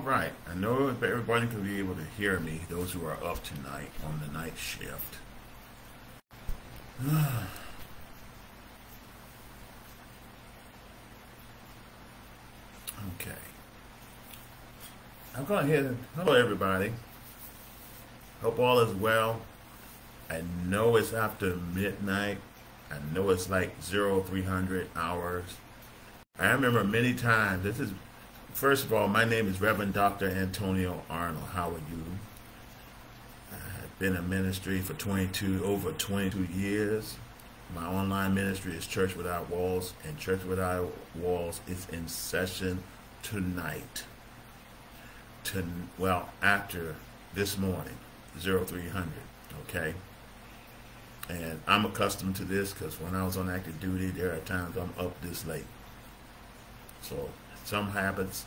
right. I know everybody can be able to hear me, those who are up tonight on the night shift. okay. I'm going ahead hello everybody. Hope all is well. I know it's after midnight. I know it's like zero three hundred hours. I remember many times. This is first of all, my name is Reverend Dr. Antonio Arnold. How are you? I've been in ministry for 22 over 22 years. My online ministry is Church Without Walls, and Church Without Walls is in session tonight. To well after this morning, 0300. Okay. And I'm accustomed to this because when I was on active duty, there are times I'm up this late. So some habits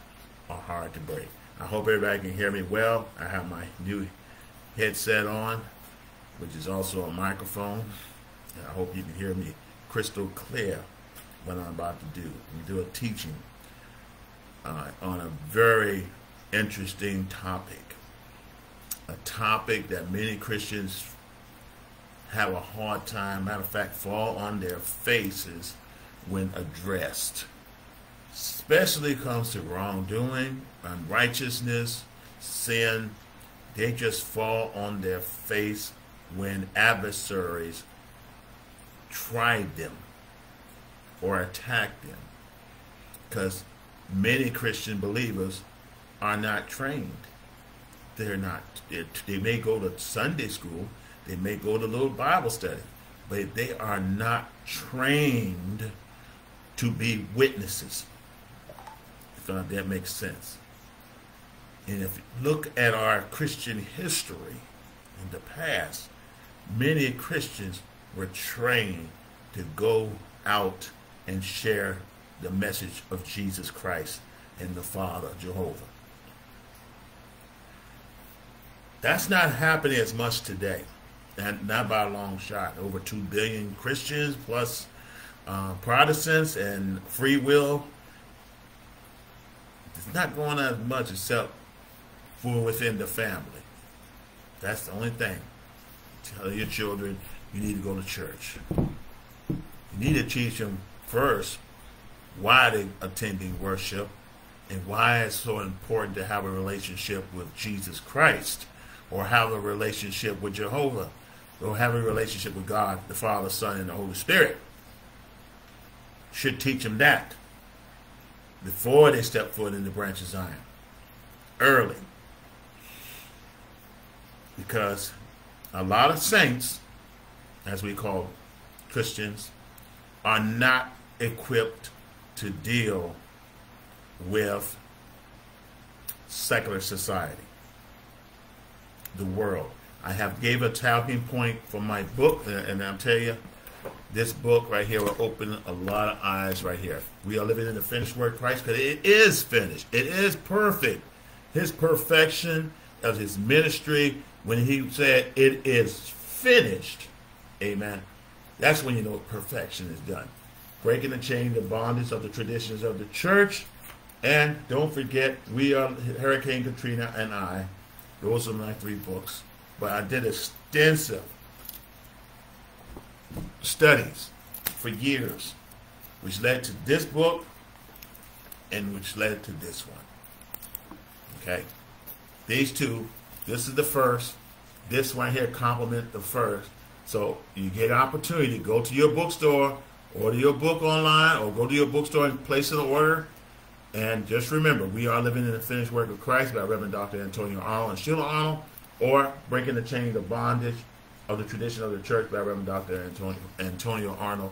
are hard to break. I hope everybody can hear me well. I have my new headset on, which is also a microphone. And I hope you can hear me crystal clear what I'm about to do. We do a teaching uh, on a very interesting topic, a topic that many Christians have a hard time, matter of fact, fall on their faces when addressed. Especially comes to wrongdoing, unrighteousness, sin. They just fall on their face when adversaries try them or attack them. Because many Christian believers are not trained. They're not. They're, they may go to Sunday school, they may go to little Bible study, but they are not trained to be witnesses. That makes sense. And if you look at our Christian history in the past, many Christians were trained to go out and share the message of Jesus Christ and the Father, Jehovah. That's not happening as much today and not by a long shot. Over 2 billion Christians plus uh, Protestants and free will. It's not going as much except for within the family. That's the only thing. Tell your children you need to go to church. You need to teach them first why they're attending worship and why it's so important to have a relationship with Jesus Christ or have a relationship with Jehovah or have a relationship with God, the Father, Son, and the Holy Spirit. Should teach them that before they step foot in the branch of Zion. Early. Because a lot of saints, as we call Christians, are not equipped to deal with secular society, the world. I have gave a talking point for my book, and I'll tell you, this book right here will open a lot of eyes right here. We are living in the finished work of Christ because it is finished. It is perfect. His perfection of his ministry, when he said it is finished, amen, that's when you know perfection is done. Breaking the chain, the bondage of the traditions of the church. And don't forget, we are Hurricane Katrina and I. Those are my three books but I did extensive studies for years, which led to this book and which led to this one. Okay? These two, this is the first. This one here complement the first. So you get an opportunity to go to your bookstore, order your book online, or go to your bookstore and place an order. And just remember, we are living in the finished work of Christ by Reverend Dr. Antonio Arnold and Sheila Arnold or breaking the chains of bondage of the tradition of the church by Reverend Dr. Antonio, Antonio Arnold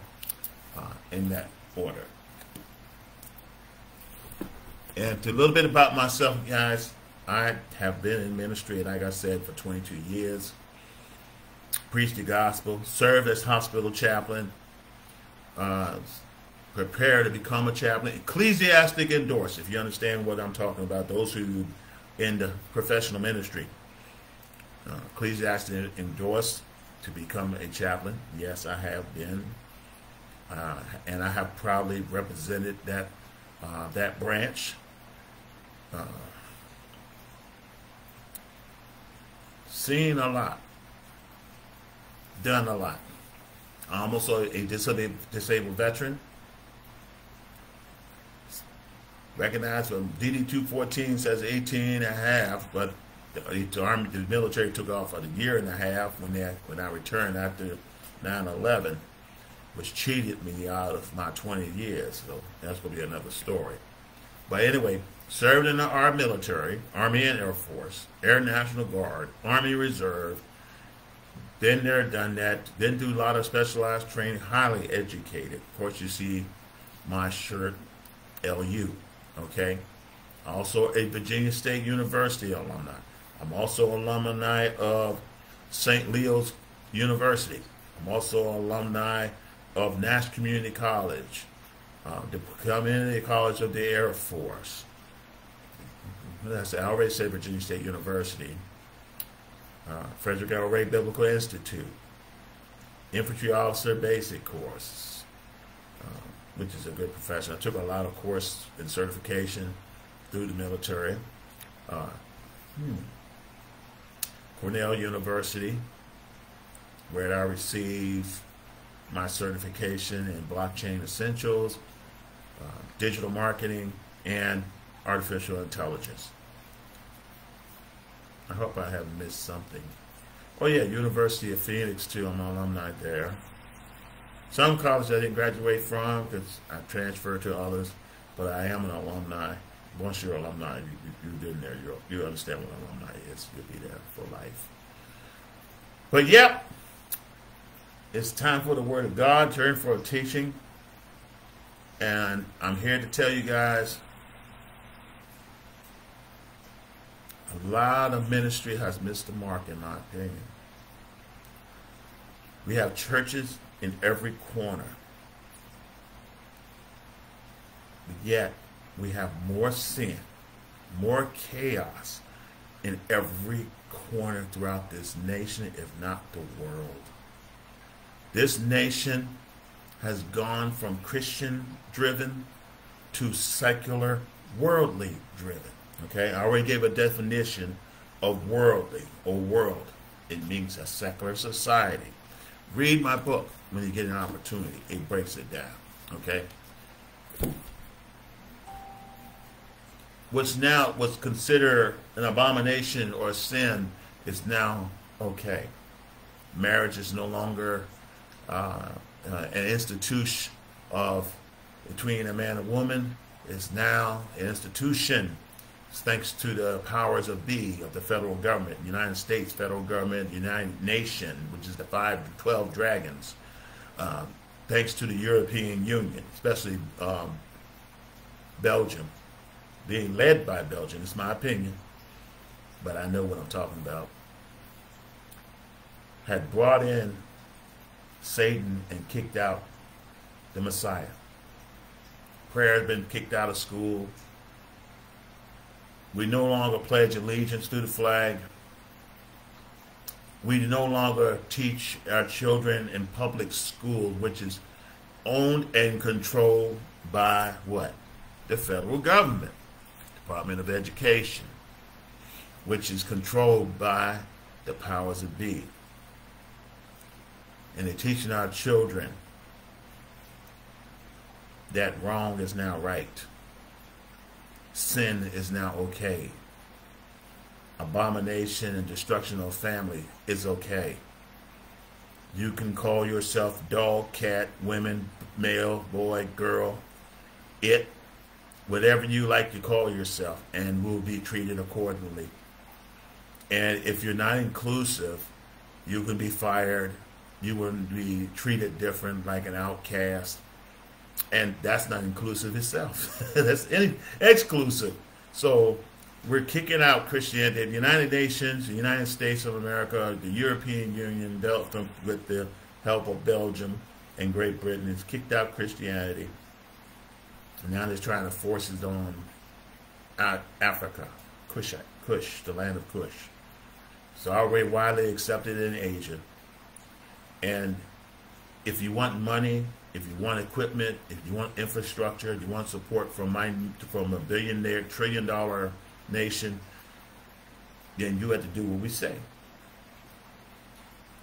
uh, in that order. And a little bit about myself, guys. I have been in ministry, like I said, for 22 years. Preached the gospel, served as hospital chaplain, uh, to become a chaplain, ecclesiastic endorsed, if you understand what I'm talking about, those who in the professional ministry uh, ecclesiastic endorsed to become a chaplain. Yes, I have been, uh, and I have proudly represented that uh, that branch. Uh, seen a lot, done a lot. I'm also a disabled, disabled veteran. Recognized from DD 214 says 18 and a half, but the, army, the military took off for a year and a half when they, when I returned after 9/11, which cheated me out of my 20 years. So that's to be another story. But anyway, served in the Army military, Army and Air Force, Air National Guard, Army Reserve. Been there, done that. Then do a lot of specialized training. Highly educated. Of course, you see my shirt, LU. Okay. Also a Virginia State University alumni. I'm also alumni of St. Leo's University. I'm also alumni of Nash Community College, uh, the Community College of the Air Force. That's I already said Virginia State University. Uh, Frederick L. Ray Biblical Institute, Infantry Officer Basic Course, uh, which is a good profession. I took a lot of course and certification through the military. Uh, hmm. Cornell University, where I received my certification in blockchain essentials, uh, digital marketing, and artificial intelligence. I hope I haven't missed something. Oh yeah, University of Phoenix too. I'm an alumni there. Some colleges I didn't graduate from because I transferred to others, but I am an alumni once you're alumni, you, you, have been there, you you understand what alumni is. You'll be there for life. But yep, it's time for the Word of God, turn for a teaching. And I'm here to tell you guys a lot of ministry has missed the mark, in my opinion. We have churches in every corner. But yet, we have more sin, more chaos in every corner throughout this nation, if not the world. This nation has gone from Christian driven to secular, worldly driven. Okay, I already gave a definition of worldly or world. It means a secular society. Read my book when you get an opportunity. It breaks it down. Okay what's now what's considered an abomination or a sin is now okay. Marriage is no longer uh, uh, an institution of between a man and woman. It's now an institution thanks to the powers of be of the federal government, United States federal government, United Nation, which is the five to twelve dragons. Uh, thanks to the European Union, especially um, Belgium, being led by Belgium. It's my opinion, but I know what I'm talking about. Had brought in Satan and kicked out the Messiah. Prayer has been kicked out of school. We no longer pledge allegiance to the flag. We no longer teach our children in public school, which is owned and controlled by what? The federal government. Department of Education, which is controlled by the powers that be. And they're teaching our children that wrong is now right. Sin is now okay. Abomination and destruction of family is okay. You can call yourself dog, cat, women, male, boy, girl, it, whatever you like to call yourself, and will be treated accordingly. And if you're not inclusive, you can be fired. You will be treated different, like an outcast. And that's not inclusive itself. that's any, exclusive. So we're kicking out Christianity. The United Nations, the United States of America, the European Union, dealt with the help of Belgium and Great Britain, has kicked out Christianity and now they're trying to force it on Africa, Kush, Kush, the land of Kush. It's already widely accepted in Asia. And if you want money, if you want equipment, if you want infrastructure, if you want support from my, from a billionaire, trillion dollar nation, then you have to do what we say.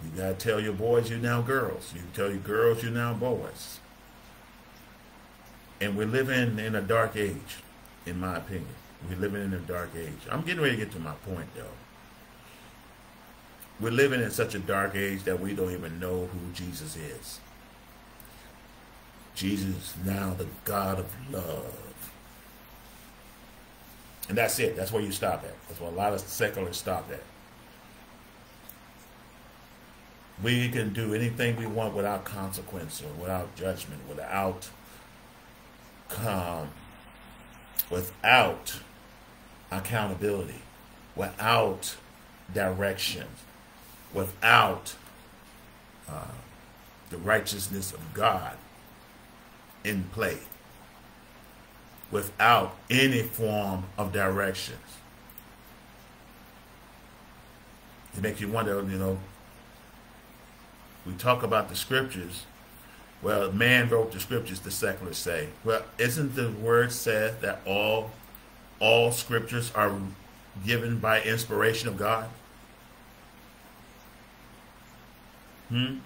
You got to tell your boys you're now girls. You tell your girls you're now boys. And we're living in a dark age, in my opinion. We're living in a dark age. I'm getting ready to get to my point, though. We're living in such a dark age that we don't even know who Jesus is. Jesus is now the God of love. And that's it. That's where you stop at. That's where a lot of seculars stop at. We can do anything we want without consequence or without judgment, without um, without accountability, without direction, without uh, the righteousness of God in play, without any form of directions. It makes you wonder, you know, we talk about the scriptures. Well, man wrote the scriptures, the seculars say. Well, isn't the word said that all all scriptures are given by inspiration of God? Hmm?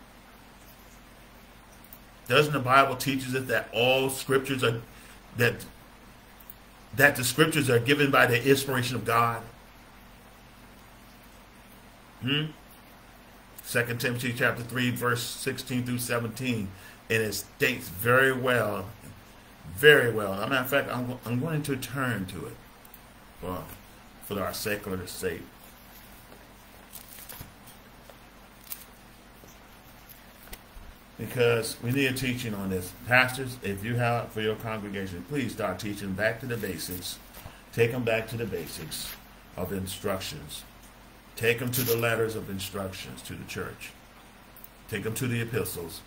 Doesn't the Bible teaches us that all scriptures are that that the scriptures are given by the inspiration of God? Hmm? 2 Timothy chapter 3, verse 16 through 17. And it states very well, very well. As a matter of fact, I'm, I'm going to turn to it for, for our secular sake. Because we need a teaching on this. Pastors, if you have for your congregation, please start teaching back to the basics. Take them back to the basics of instructions Take them to the letters of instructions to the church. Take them to the epistles.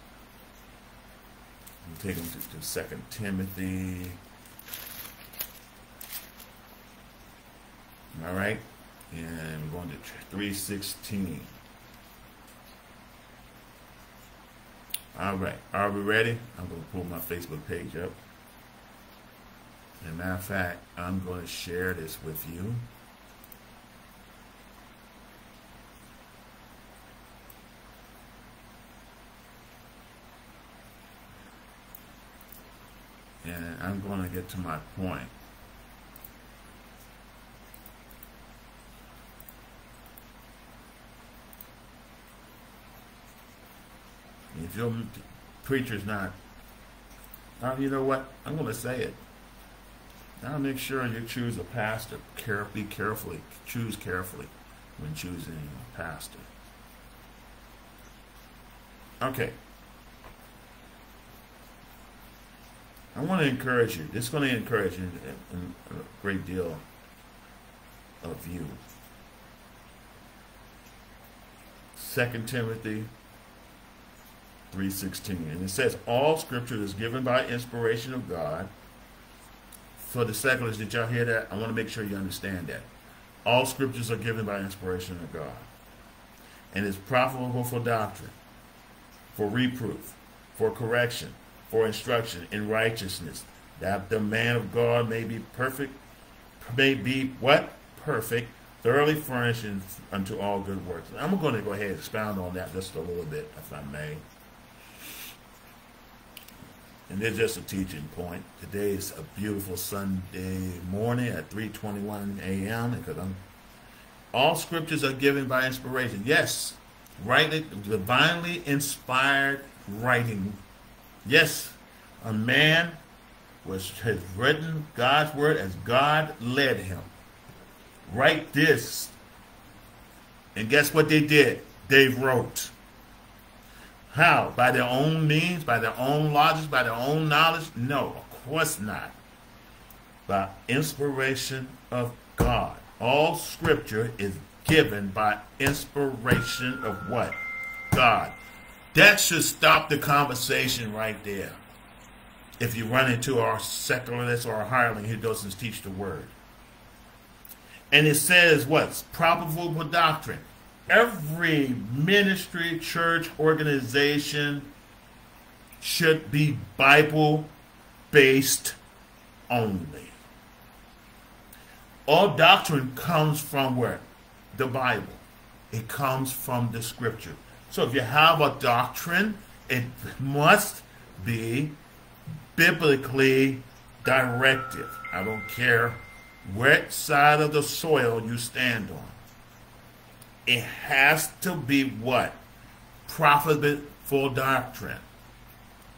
Take them to, to Second Timothy. All right, and we're going to three sixteen. All right, are we ready? I'm going to pull my Facebook page up. As a matter of fact, I'm going to share this with you. and I'm going to get to my point. If your preacher's not, uh, you know what? I'm going to say it. Now make sure you choose a pastor. Care, be carefully. Choose carefully when choosing a pastor. Okay. I want to encourage you. This is going to encourage you in a great deal of you. Second Timothy 3.16. And it says, all scripture is given by inspiration of God. For the seculars, did y'all hear that? I want to make sure you understand that. All scriptures are given by inspiration of God. And is profitable for doctrine, for reproof, for correction, for instruction in righteousness, that the man of God may be perfect, may be what? Perfect, thoroughly furnished unto all good works. I'm going to go ahead and expound on that just a little bit, if I may. And there's just a teaching point. Today is a beautiful Sunday morning at 3:21 a.m. Because I'm, all scriptures are given by inspiration. Yes, rightly, divinely inspired writing Yes, a man was has written God's word as God led him. Write this. And guess what they did? They wrote. How? By their own means, by their own logic, by their own knowledge? No, of course not. By inspiration of God. All scripture is given by inspiration of what? God. That should stop the conversation right there. If you run into our secularist or a hireling who doesn't teach the word. And it says what's probable doctrine. Every ministry, church, organization should be Bible based only. All doctrine comes from where? The Bible. It comes from the scripture. So if you have a doctrine, it must be biblically directed. I don't care which side of the soil you stand on. It has to be what? Profitable doctrine.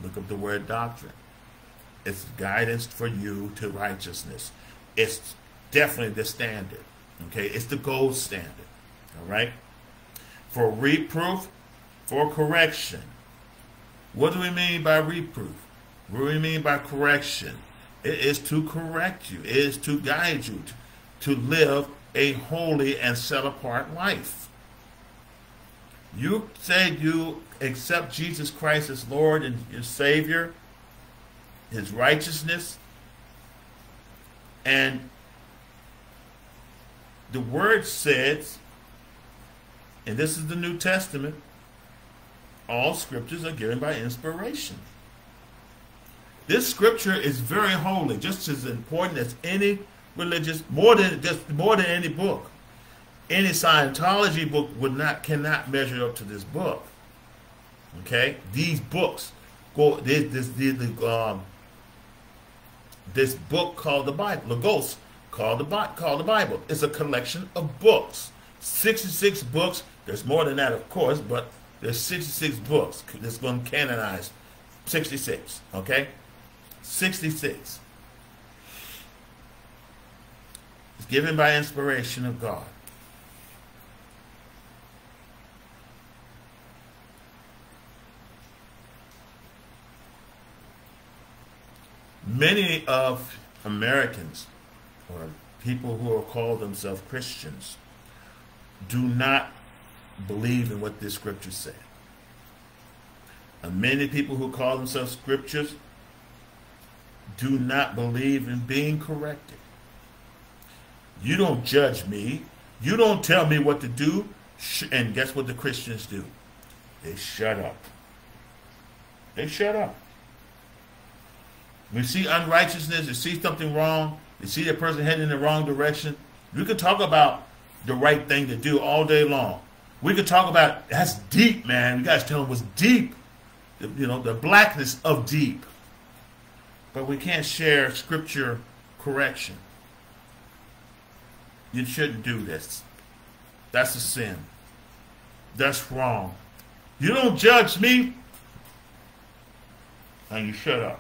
Look up the word doctrine. It's guidance for you to righteousness. It's definitely the standard. Okay, it's the gold standard. All right. For reproof, for correction. What do we mean by reproof? What do we mean by correction? It is to correct you. It is to guide you to, to live a holy and set apart life. You say you accept Jesus Christ as Lord and your Savior, His righteousness, and the Word says, and this is the New Testament, all scriptures are given by inspiration. This scripture is very holy, just as important as any religious, more than just more than any book. Any Scientology book would not cannot measure up to this book. Okay, these books go this this this, um, this book called the Bible, Logos, called the Bot called the Bible. It's a collection of books, sixty-six books. There's more than that, of course, but there's sixty-six books. That's going to canonize sixty-six. Okay, 66. It's given by inspiration of God. Many of Americans or people who are called themselves Christians do not believe in what this scripture said. And many people who call themselves scriptures do not believe in being corrected. You don't judge me. You don't tell me what to do. And guess what the Christians do? They shut up. They shut up. We see unrighteousness, you see something wrong, you see that person heading in the wrong direction. We could talk about the right thing to do all day long. We could talk about that's deep, man. You guys tell what's deep. You know, the blackness of deep but we can't share scripture correction. You shouldn't do this. That's a sin. That's wrong. You don't judge me. And you shut up.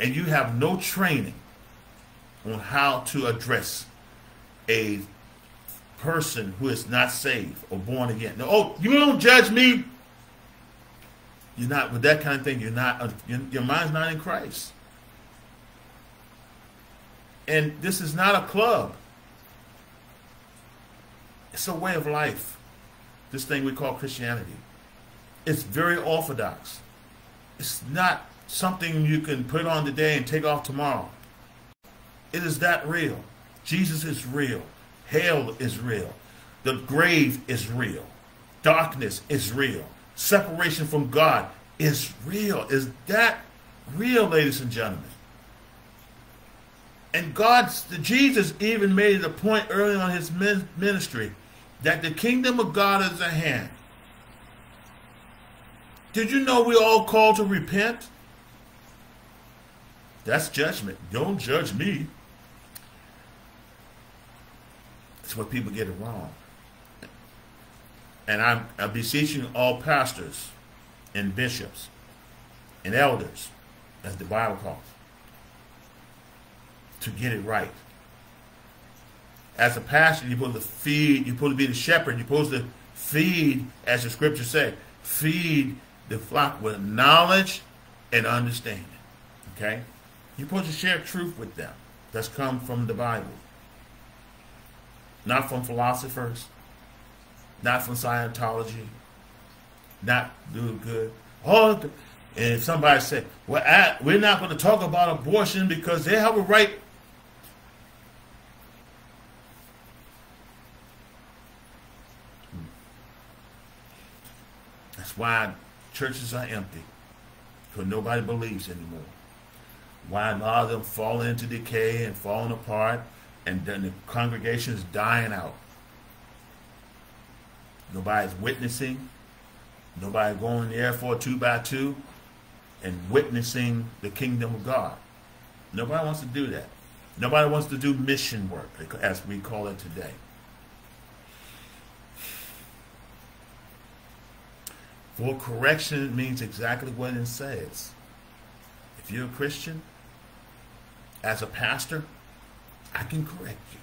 And you have no training on how to address a person who is not saved or born again. Oh, you don't judge me. You're not with that kind of thing. You're not. Uh, your, your mind's not in Christ. And this is not a club. It's a way of life. This thing we call Christianity. It's very orthodox. It's not something you can put on today and take off tomorrow. It is that real. Jesus is real. Hell is real. The grave is real. Darkness is real separation from God is real. Is that real, ladies and gentlemen? And God's Jesus even made it a point early on his ministry that the kingdom of God is at hand. Did you know we all called to repent? That's judgment. Don't judge me. That's what people get it wrong. And I'm, I'm beseeching all pastors and bishops and elders, as the Bible calls, to get it right. As a pastor, you're supposed to feed, you're supposed to be the shepherd, you're supposed to feed, as the scripture said, feed the flock with knowledge and understanding. Okay? You're supposed to share truth with them that's come from the Bible. Not from philosophers, not from Scientology, not do good. All the, and if somebody said, "Well, I, we're not going to talk about abortion because they have a right." That's why churches are empty, because nobody believes anymore. Why a lot of them falling into decay and falling apart, and then the congregation is dying out. Nobody's witnessing. Nobody going there for two by two and witnessing the kingdom of God. Nobody wants to do that. Nobody wants to do mission work, as we call it today. For correction means exactly what it says. If you're a Christian, as a pastor, I can correct you.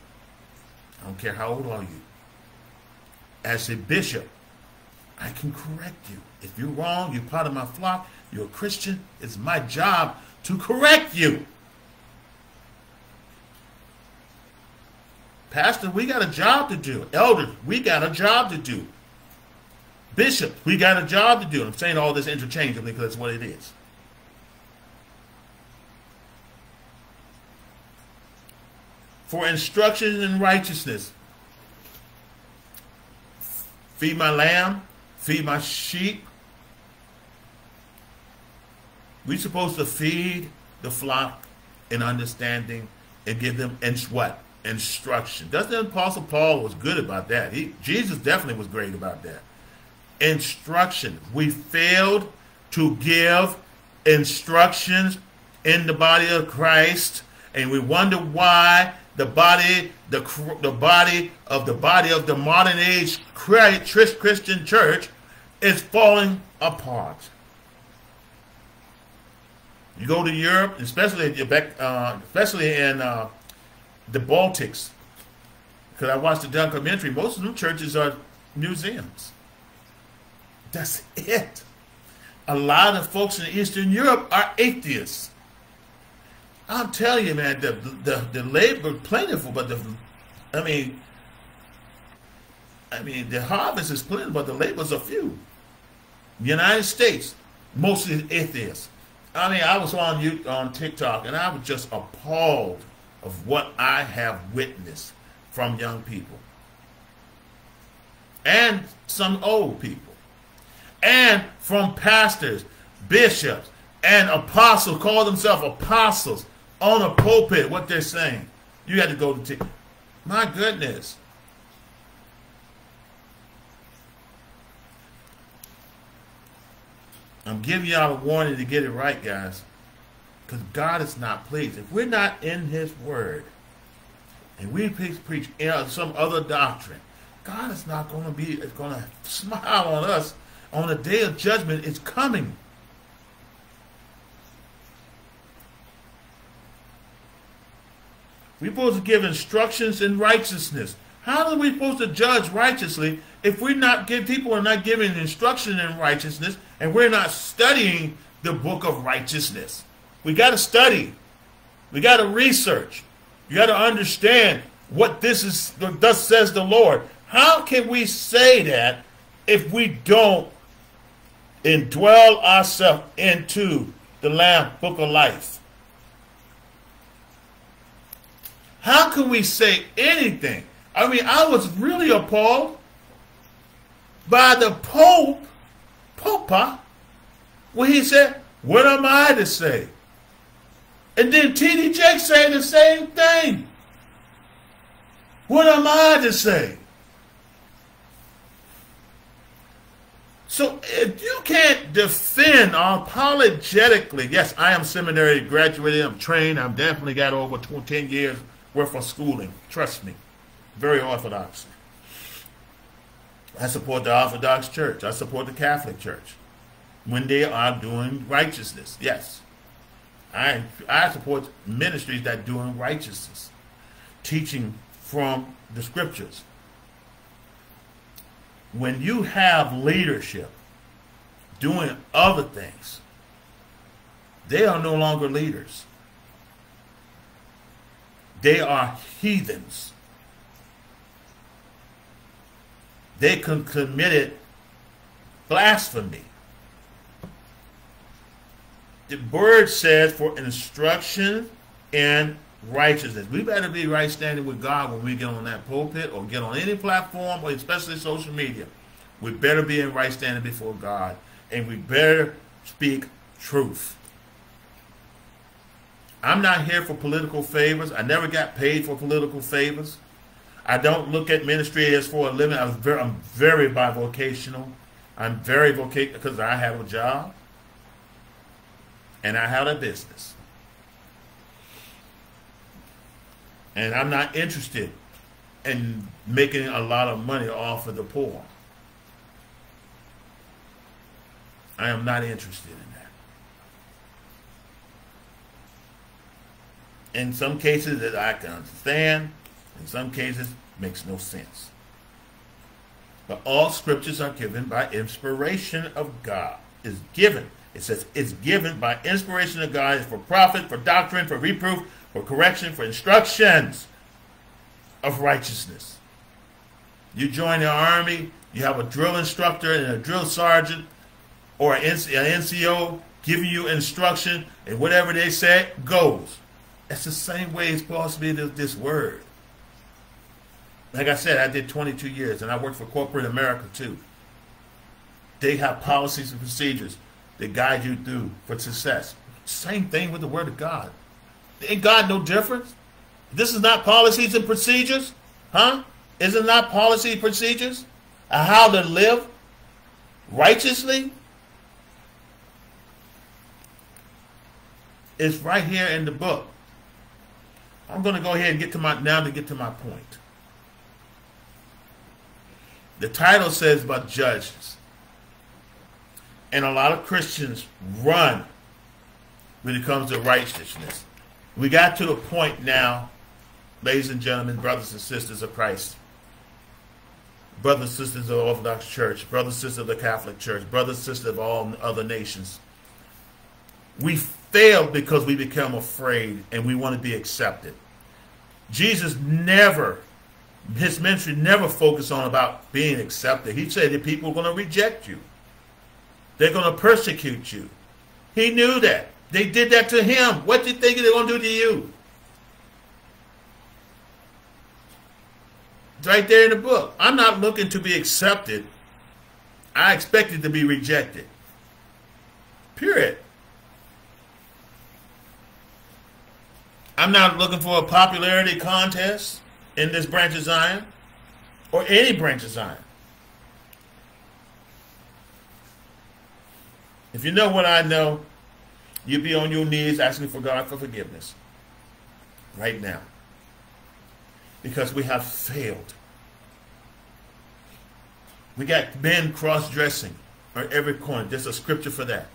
I don't care how old are you. As a bishop, I can correct you. If you're wrong, you're part of my flock, you're a Christian, it's my job to correct you. Pastor, we got a job to do. Elders, we got a job to do. Bishop, we got a job to do. I'm saying all this interchangeably because that's what it is. For instruction in righteousness. Feed my lamb, feed my sheep. We're supposed to feed the flock in understanding and give them in what? Instruction. Doesn't the Apostle Paul was good about that? He Jesus definitely was great about that instruction. We failed to give instructions in the body of Christ, and we wonder why the body, the, the body of the body of the modern age Christian church is falling apart. You go to Europe, especially uh, especially in uh, the Baltics, because I watched the documentary. Most of them churches are museums. That's it. A lot of folks in Eastern Europe are atheists. I'm telling you, man, the the, the labor plentiful, but the I mean I mean the harvest is plentiful, but the labors are few. The United States, mostly atheists. I mean, I was on you on TikTok and I was just appalled of what I have witnessed from young people. And some old people and from pastors, bishops, and apostles, call themselves apostles on a pulpit, what they're saying. You had to go to, t- my goodness. I'm giving y'all a warning to get it right, guys. Because God is not pleased. If we're not in His Word, and we preach, some other doctrine, God is not going to be going to smile on us on the day of judgment is coming. We're supposed to give instructions in righteousness. How are we supposed to judge righteously if we're not give people are not giving instruction in righteousness and we're not studying the book of righteousness? We got to study. We got to research. You got to understand what this is. Thus says the Lord. How can we say that if we don't indwell ourselves into the Lamb Book of Life. How can we say anything? I mean, I was really appalled by the Pope, Popa, when he said, What am I to say? And then T.D. Jakes saying the same thing. What am I to say? So if you can't defend apologetically, yes, I am seminary graduated, I'm trained, I've definitely got over 10 years worth of schooling. Trust me. Very orthodox. I support the Orthodox Church. I support the Catholic Church when they are doing righteousness. Yes. I I support ministries that doing righteousness, teaching from the scriptures when you have leadership doing other things, they are no longer leaders. They are heathens. They committed blasphemy. The word says for instruction and righteousness. We better be right standing with God when we get on that pulpit or get on any platform, or especially social media. We better be in right standing before God, and we better speak truth. I'm not here for political favors. I never got paid for political favors. I don't look at ministry as for a living. I'm very, I'm very bivocational. I'm very vocational because I have a job and I have a business. And I'm not interested in making a lot of money off of the poor. I am not interested in that. In some cases that I can understand, in some cases makes no sense. But all scriptures are given by inspiration of God. Is given. It says it's given by inspiration of God for profit, for doctrine, for reproof, for correction, for instructions of righteousness. You join the army, you have a drill instructor and a drill sergeant or an NCO giving you instruction, and whatever they say goes. That's the same way it's supposed to be this word. Like I said, I did 22 years, and I worked for corporate America too. They have policies and procedures that guide you through for success. Same thing with the Word of God. Ain't God no difference? This is not policies and procedures, huh? Is it not policy procedures? How to live righteously? It's right here in the book. I'm going to go ahead and get to my now to get to my point. The title says about judges. And a lot of Christians run when it comes to righteousness. We got to the point now, ladies and gentlemen, brothers and sisters of Christ, brothers and sisters of the Orthodox Church, brothers and sisters of the Catholic Church, brothers and sisters of all other nations. We fail because we become afraid and we want to be accepted. Jesus never, his ministry never focused on about being accepted. He said that people are going to reject you. They're going to persecute you. He knew that. They did that to him. What do you think they're going to do to you? It's right there in the book. I'm not looking to be accepted. I expected to be rejected. Period. I'm not looking for a popularity contest in this branch of Zion or any branch of Zion. If you know what I know, you'd be on your knees asking for God for forgiveness right now. Because we have failed. We got men cross dressing on every corner. There's a scripture for that.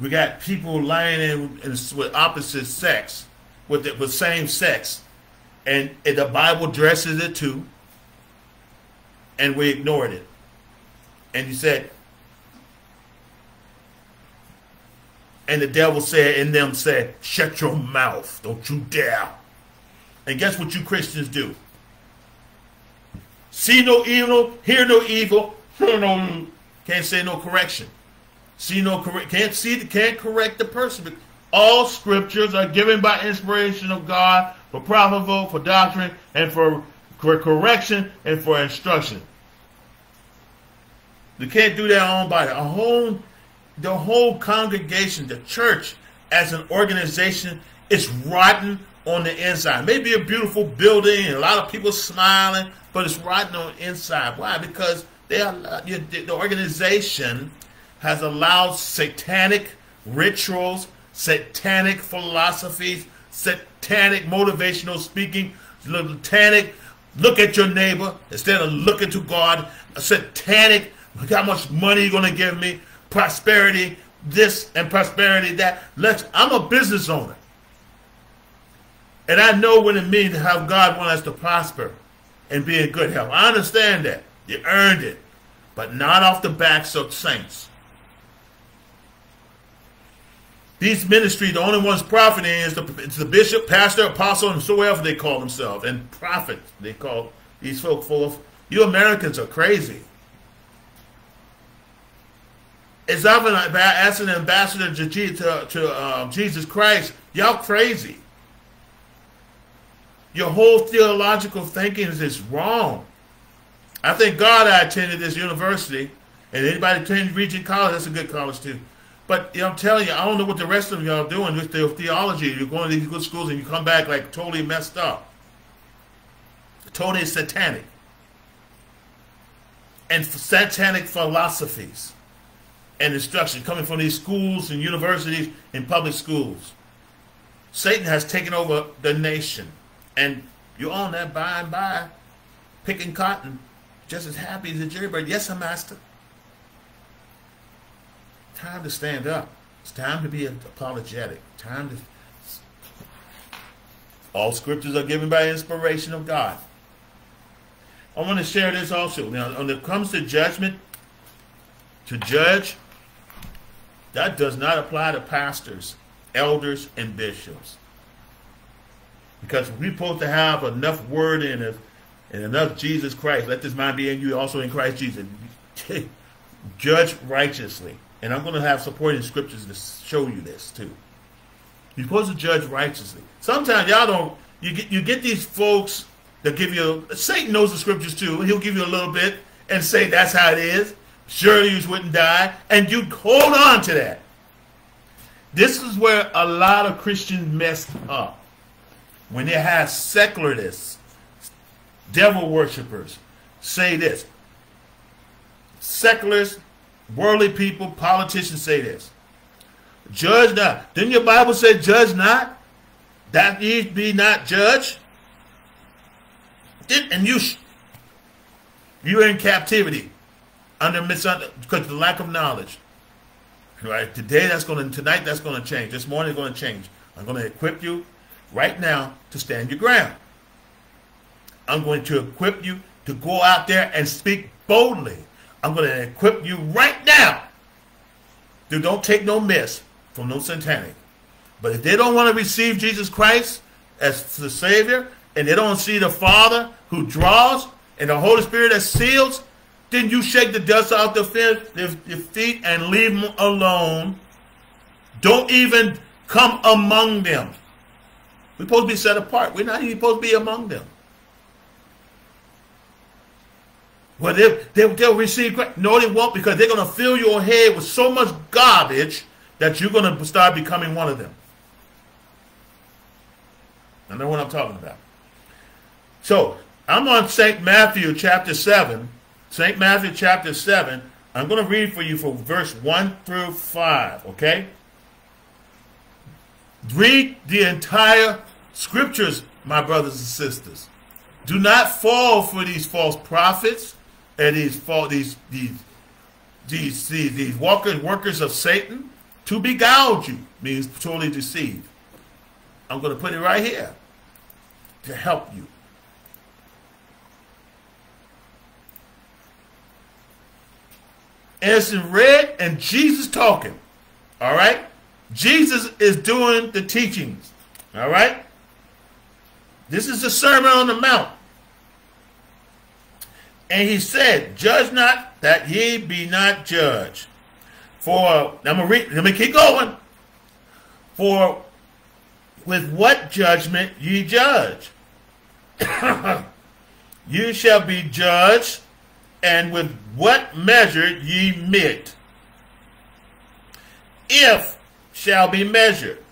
We got people lying in, in with opposite sex with the, with same sex, and, and the Bible dresses it too, and we ignored it. And he said, and the devil said and them said, "Shut your mouth! Don't you dare!" And guess what you Christians do? See no evil, hear no evil, can't say no correction. See no correct can't see can't correct the person all scriptures are given by inspiration of God for profitable, for doctrine, and for for correction and for instruction. You can't do that on by the whole, the whole congregation, the church as an organization is rotten on the inside. Maybe a beautiful building and a lot of people smiling, but it's rotten on the inside. Why? Because they are, the organization has allowed satanic rituals satanic philosophies, satanic motivational speaking, satanic look at your neighbor instead of looking to God, satanic look how much money you're going to give me, prosperity this and prosperity that. Let's, I'm a business owner. And I know what it means to have God want us to prosper and be in good health. I understand that. You earned it. But not off the backs of saints. These ministries, the only ones profiting is the, the bishop, pastor, apostle, and so ever they call themselves. And prophet, they call these folk full of. You Americans are crazy. It's often as an ambassador to, to, to um, Jesus Christ. Y'all crazy. Your whole theological thinking is wrong. I thank God I attended this university. And anybody attended Regent College, that's a good college too. But you know, I'm telling you, I don't know what the rest of y'all are doing with their theology. You're going to these good schools and you come back like totally messed up. Totally satanic. and satanic philosophies and instruction coming from these schools and universities and public schools. Satan has taken over the nation. And you're on that by and by, picking cotton, just as happy as a jaybird. Yes, sir, master. Time to stand up. It's time to be apologetic. Time to. All scriptures are given by inspiration of God. I want to share this also. Now, when it comes to judgment, to judge, that does not apply to pastors, elders, and bishops. Because we're supposed to have enough word in us and enough Jesus Christ. Let this mind be in you, also in Christ Jesus. Judge righteously. And I'm going to have supporting scriptures to show you this too. You're supposed to judge righteously. Sometimes y'all don't. You get you get these folks that give you. Satan knows the scriptures too. He'll give you a little bit and say that's how it is. Surely you wouldn't die, and you hold on to that. This is where a lot of Christians mess up when they have secularists, devil worshippers, say this. Secularists, worldly people, politicians say this. Judge not. Didn't your Bible say judge not? That ye be not judged? And you, you are in captivity under because of the lack of knowledge. Right? Today that's going to, tonight that's going to change. This morning is going to change. I'm going to equip you right now to stand your ground. I'm going to equip you to go out there and speak boldly. I'm going to equip you right now. To don't take no mess from no satanic. But if they don't want to receive Jesus Christ as the Savior, and they don't see the Father who draws and the Holy Spirit that seals, then you shake the dust off the feet and leave them alone. Don't even come among them. We're supposed to be set apart. We're not even supposed to be among them. Well, they, they, they'll receive Christ. No, they won't because they're going to fill your head with so much garbage that you're going to start becoming one of them. I know what I'm talking about. So, I'm on St. Matthew chapter 7. St. Matthew chapter 7. I'm going to read for you from verse 1 through 5, okay? Read the entire scriptures, my brothers and sisters. Do not fall for these false prophets and these these these these these, these walking workers of Satan to beguile you means totally deceive. I'm going to put it right here to help you. And it's in red and Jesus talking. All right? Jesus is doing the teachings. All right? This is the Sermon on the Mount. And he said, Judge not that ye be not judged. For, I'm gonna read, let me keep going. For with what judgment ye judge, you shall be judged, and with what measure ye mete, if shall be measured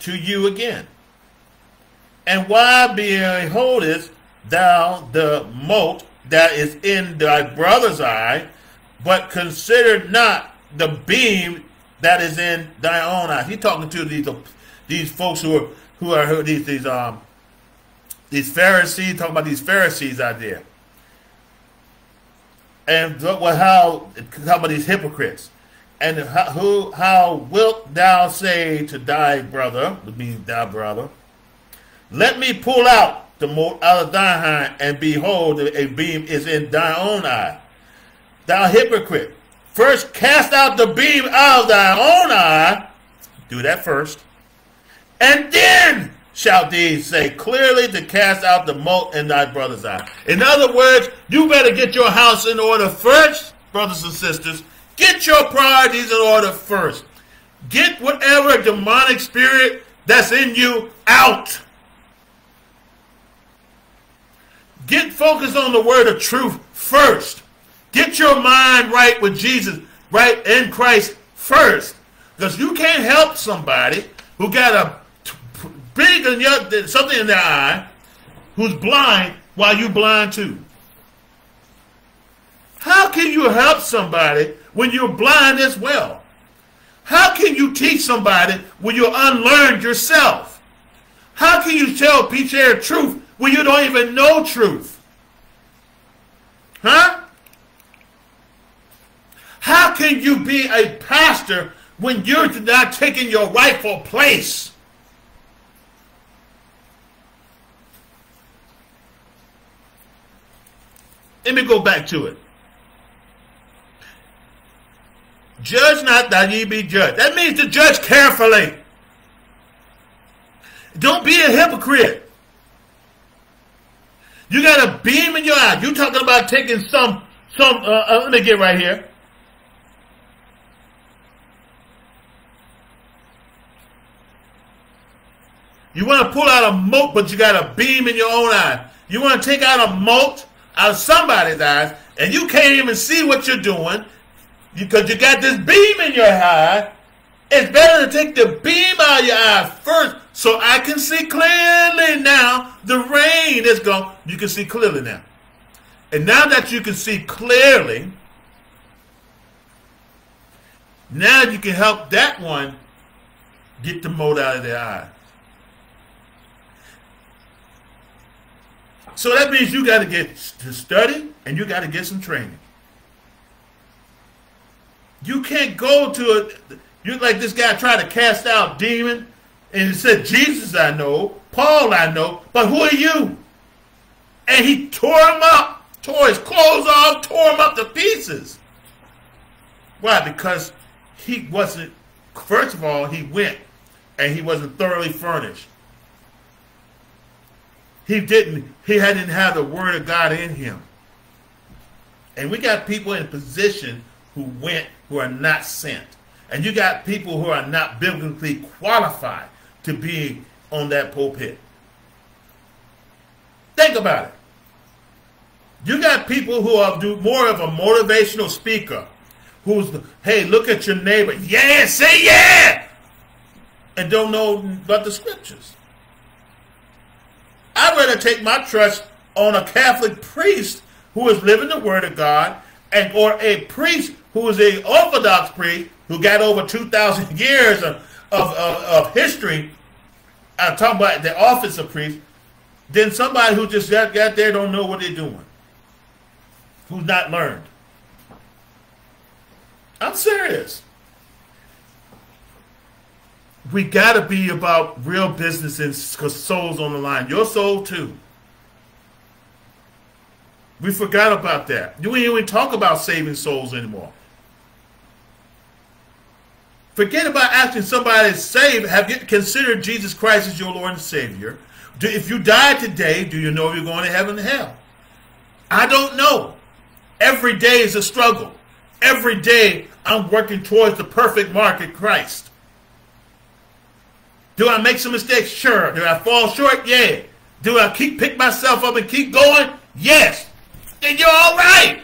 to you again. And why beholdest thou the mote that is in thy brother's eye, but consider not the beam that is in thy own eye? He's talking to these these folks who are who are these these um these Pharisees talking about these Pharisees out there, and what how talking about these hypocrites. And how, who, how wilt thou say to thy brother, to be thy brother, let me pull out the mote out of thine eye, and behold, a beam is in thy own eye. Thou hypocrite, first cast out the beam out of thy own eye. Do that first. And then shall thee say clearly to cast out the mote in thy brother's eye. In other words, you better get your house in order first, brothers and sisters. Get your priorities in order first. Get whatever demonic spirit that's in you out. Get focused on the word of truth first. Get your mind right with Jesus, right in Christ first. Because you can't help somebody who got a big something in their eye who's blind while you're blind too. How can you help somebody when you're blind as well? How can you teach somebody when you're unlearned yourself? How can you tell people truth when you don't even know truth? Huh? How can you be a pastor when you're not taking your rightful place? Let me go back to it. Judge not that ye be judged. That means to judge carefully. Don't be a hypocrite. You got a beam in your eye. You talking about taking some, some, uh, uh, let me get right here. You want to pull out a mote, but you got a beam in your own eye. You want to take out a mote out of somebody's eyes, and you can't even see what you're doing because you got this beam in your eye. It's better to take the beam out of your eye first so I can see clearly now. The rain is gone. You can see clearly now. And now that you can see clearly, now you can help that one get the mote out of their eye. So that means you got to get to study and you got to get some training. You can't go to a, you like this guy tried to cast out demon and he said, Jesus I know, Paul I know, but who are you? And he tore him up, tore his clothes off, tore him up to pieces. Why? Because he wasn't, first of all, he went and he wasn't thoroughly furnished. He didn't, he hadn't had the word of God in him. And we got people in position who went who are not sent. And you got people who are not biblically qualified to be on that pulpit. Think about it. You got people who are do more of a motivational speaker who's, hey, look at your neighbor. Yeah, say yeah. And don't know about the scriptures. I'd rather take my trust on a Catholic priest who is living the Word of God, and or a priest who is a Orthodox priest who got over two thousand years of, of, of, of history. I'm talking about the office of priest. Than somebody who just got, got there don't know what they're doing, who's not learned. I'm serious we got to be about real business and souls on the line. Your soul too. We forgot about that. You ain't even talk about saving souls anymore. Forget about asking somebody to save. Have you considered Jesus Christ as your Lord and Savior? Do, if you die today, do you know if you're going to heaven or hell? I don't know. Every day is a struggle. Every day I'm working towards the perfect mark in Christ. Do I make some mistakes? Sure. Do I fall short? Yeah. Do I keep pick myself up and keep going? Yes. Then you're all right.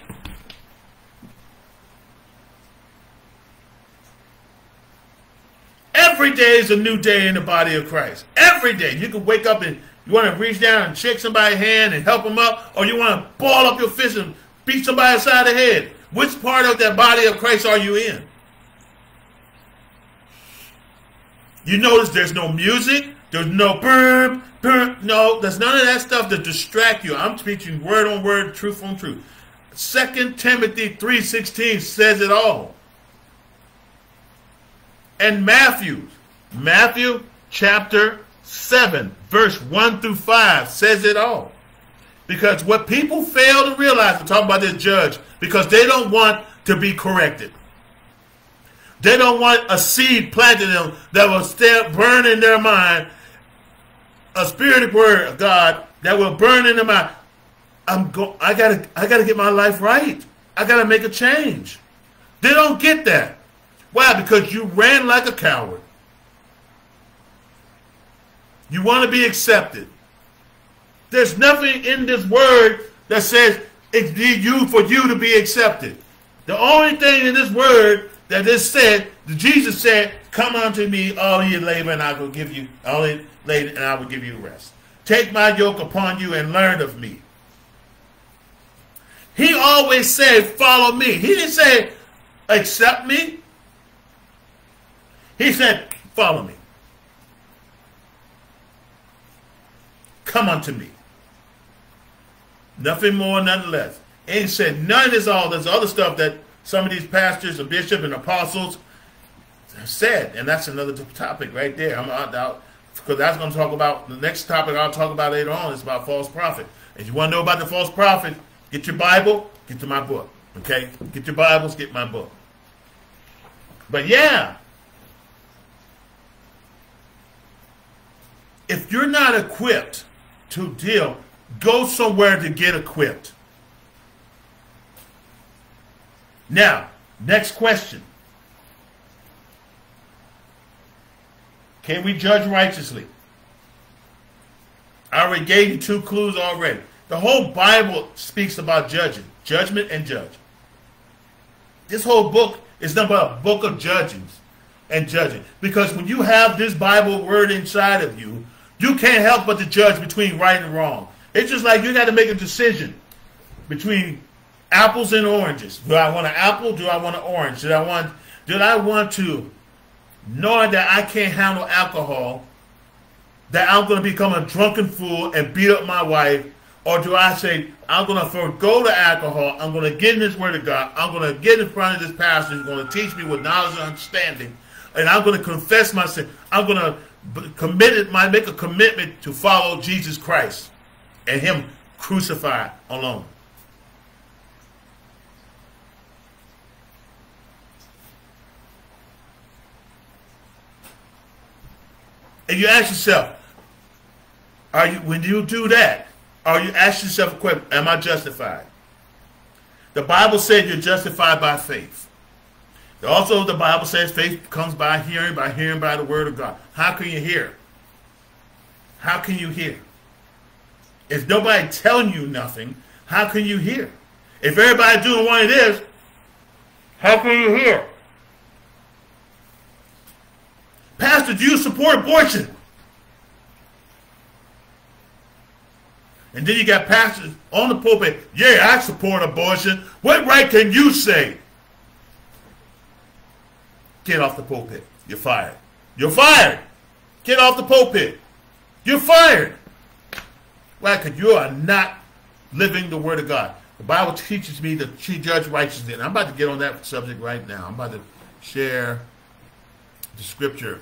Every day is a new day in the body of Christ. Every day. You can wake up and you want to reach down and shake somebody's hand and help them up, or you want to ball up your fist and beat somebody inside the head. Which part of that body of Christ are you in? You notice there's no music, there's no burp, burp. No, there's none of that stuff to distract you. I'm speaking word on word, truth on truth. Second Timothy 3.16 says it all. And Matthew, Matthew chapter 7, verse 1 through 5 says it all. Because what people fail to realize, we're talking about this judge, because they don't want to be corrected. They don't want a seed planted in them that will stay, burn in their mind, a spirited word of God that will burn in their mind. I'm go. I gotta. I gotta get my life right. I gotta make a change. They don't get that. Why? Because you ran like a coward. You want to be accepted. There's nothing in this word that says it's you for you to be accepted. The only thing in this word that is said, Jesus said, Come unto me, all ye labor, and I will give you all ye labor, and I will give you rest. Take my yoke upon you and learn of me. He always said, follow me. He didn't say, accept me. He said, follow me. Come unto me. Nothing more, nothing less. And he said none of this, all this other stuff that some of these pastors and bishops and apostles have said. And that's another topic right there. I'm out, because that's going to talk about the next topic I'll talk about later on is about false prophet. If you want to know about the false prophet, get your Bible, get to my book. Okay? Get your Bibles, get my book. But yeah, if you're not equipped to deal, go somewhere to get equipped. Now, next question. Can we judge righteously? I already gave you two clues already. The whole Bible speaks about judging, judgment and judge. This whole book is nothing a book of judgings and judging. Because when you have this Bible word inside of you, you can't help but to judge between right and wrong. It's just like you got to make a decision between apples and oranges. Do I want an apple? Do I want an orange? Did I want? Did I want to knowing that I can't handle alcohol, that I'm going to become a drunken fool and beat up my wife? Or do I say, I'm going to forego the alcohol, I'm going to get in this word of God, I'm going to get in front of this pastor who's going to teach me with knowledge and understanding, and I'm going to confess my sin. I'm going to commit might make a commitment to follow Jesus Christ and Him crucified alone. And you ask yourself, are you when you do that, are you ask yourself a question, am I justified? The Bible said you're justified by faith. Also, the Bible says faith comes by hearing, by hearing by the word of God. How can you hear? How can you hear? If nobody telling you nothing, how can you hear? If everybody doing what it is, how can you hear? Pastor, do you support abortion? And then you got pastors on the pulpit, yeah, I support abortion. What right can you say? Get off the pulpit. You're fired. You're fired. Get off the pulpit. You're fired. Why? Because you are not living the word of God. The Bible teaches me to judge righteously. And I'm about to get on that subject right now. I'm about to share the scripture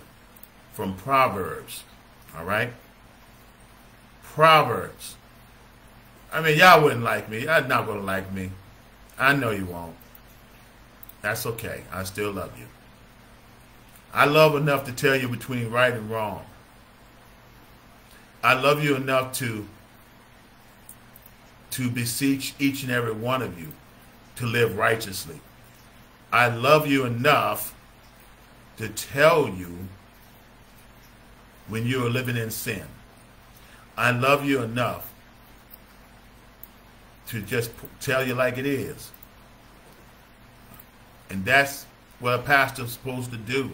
from Proverbs. All right? Proverbs. I mean, y'all wouldn't like me. You're not going to like me. I know you won't. That's okay. I still love you. I love enough to tell you between right and wrong. I love you enough to to beseech each and every one of you to live righteously. I love you enough to tell you when you are living in sin. I love you enough to just tell you like it is. And that's what a pastor's supposed to do.